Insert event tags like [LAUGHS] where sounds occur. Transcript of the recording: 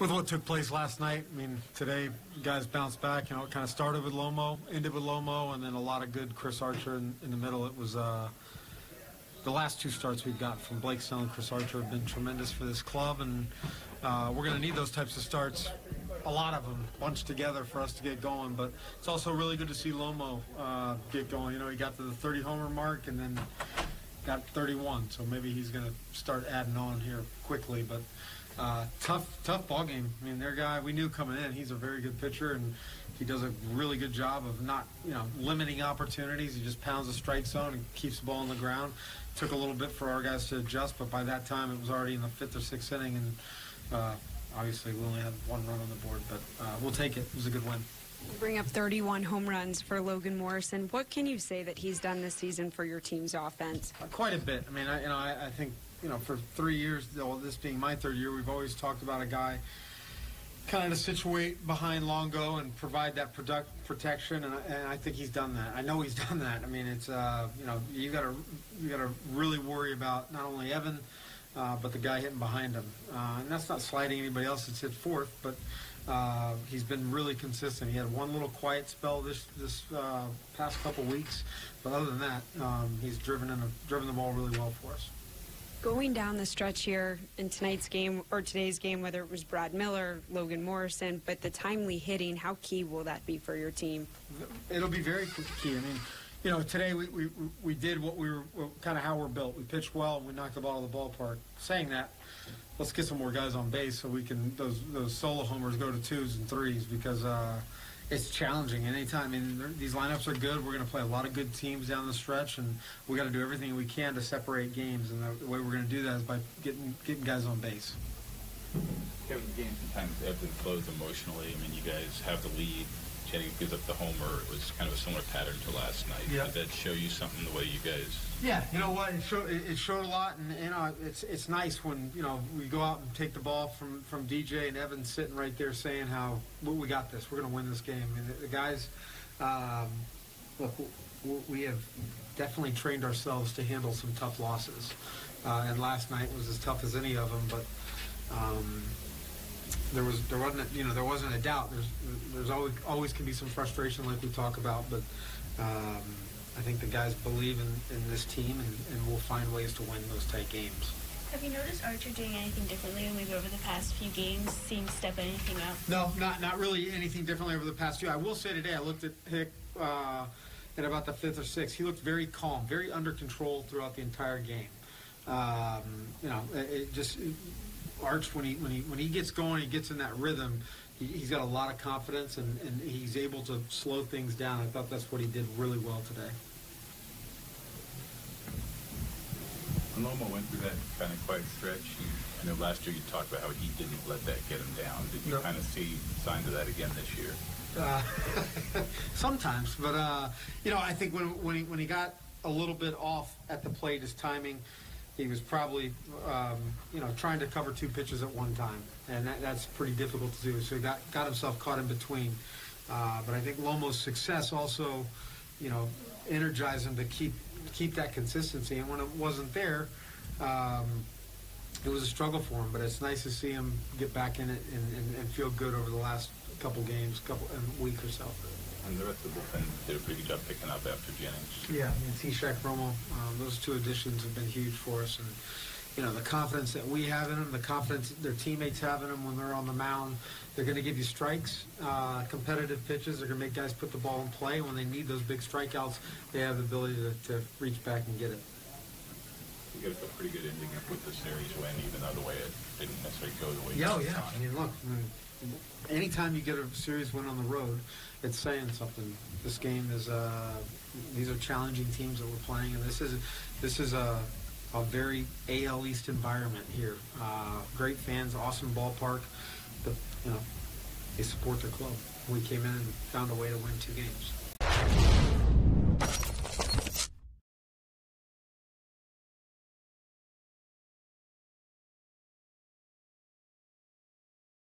With what took place last night, I mean, today guys bounced back. You know, it kind of started with Lomo, ended with Lomo, and then a lot of good Chris Archer in, in the middle. It was uh, the last two starts we've got from Blake Snell and Chris Archer have been tremendous for this club, and uh, we're going to need those types of starts, a lot of them, bunched together for us to get going. But it's also really good to see Lomo uh, get going. You know, he got to the 30 homer mark and then got 31, so maybe he's going to start adding on here quickly. But uh, tough, tough ball game. I mean, their guy we knew coming in. He's a very good pitcher, and he does a really good job of not, you know, limiting opportunities. He just pounds the strike zone and keeps the ball on the ground. Took a little bit for our guys to adjust, but by that time it was already in the fifth or sixth inning, and uh, obviously we only had one run on the board, but uh, we'll take it. It was a good win. You bring up 31 home runs for Logan Morrison. What can you say that he's done this season for your team's offense? Quite a bit. I mean, I, you know, I, I think you know, for three years, well, this being my third year, we've always talked about a guy kind of to situate behind Longo and provide that product protection, and I, and I think he's done that. I know he's [LAUGHS] done that. I mean, it's uh, you know, you got to you got to really worry about not only Evan. Uh, but the guy hitting behind him, uh, and that's not sliding anybody else that's hit fourth, but uh, he's been really consistent. He had one little quiet spell this this uh, past couple weeks, but other than that, um, he's driven in a, driven the ball really well for us. Going down the stretch here in tonight's game or today's game, whether it was Brad Miller, Logan Morrison, but the timely hitting, how key will that be for your team? It'll be very key. I mean, you know, today we, we, we did what we were kind of how we're built. We pitched well and we knocked the ball out of the ballpark. Saying that, let's get some more guys on base so we can those those solo homers go to twos and threes because. Uh, it's challenging anytime. I mean, these lineups are good. We're going to play a lot of good teams down the stretch, and we got to do everything we can to separate games. And the, the way we're going to do that is by getting getting guys on base. Kevin, the game sometimes ebbs and flows emotionally. I mean, you guys have the lead. Jenny gives up the homer. It was kind of a similar pattern to last night. Did that show you something the way you guys? Yeah, you know what? It showed, it showed a lot, and you know, it's it's nice when you know we go out and take the ball from from DJ and Evan sitting right there saying how well, we got this. We're going to win this game. And the, the guys, um, look, we have definitely trained ourselves to handle some tough losses, uh, and last night was as tough as any of them, but. Um, there was there wasn't a, you know there wasn't a doubt. There's there's always always can be some frustration like we talk about, but um, I think the guys believe in, in this team and, and we'll find ways to win those tight games. Have you noticed Archer doing anything differently maybe over the past few games? Seeing step anything up? No, not not really anything differently over the past few. I will say today I looked at Hick uh, at about the fifth or sixth. He looked very calm, very under control throughout the entire game. Um, you know, it, it just. It, Arch, when he when he when he gets going, he gets in that rhythm. He, has got a lot of confidence, and, and he's able to slow things down. I thought that's what he did really well today. Lomo went through that kind of quiet stretch. You, I know last year you talked about how he didn't let that get him down. Did you no. kind of see signs of that again this year? Uh, [LAUGHS] sometimes, but uh, you know, I think when when he when he got a little bit off at the plate, his timing he was probably, um, you know, trying to cover two pitches at one time, and that, that's pretty difficult to do. So he got got himself caught in between. Uh, but I think Lomo's success also, you know, energized him to keep keep that consistency. And when it wasn't there, um, it was a struggle for him. But it's nice to see him get back in it and, and, and feel good over the last couple games, couple week or so. And the rest of the bullpen did a pretty good job picking up after Jennings. Yeah, and Cishek Romo, um, those two additions have been huge for us. And, you know, the confidence that we have in them, the confidence their teammates have in them when they're on the mound. They're going to give you strikes, uh, competitive pitches. They're going to make guys put the ball in play. When they need those big strikeouts, they have the ability to, to reach back and get it. You got a pretty good ending with the series win, even though the way it didn't necessarily go the way yeah, you oh, yeah. I mean, look, I mean, anytime you get a series win on the road, it's saying something. This game is uh, these are challenging teams that we're playing, and this is this is a a very AL East environment here. Uh, great fans, awesome ballpark. The, you know, they support their club. We came in and found a way to win two games.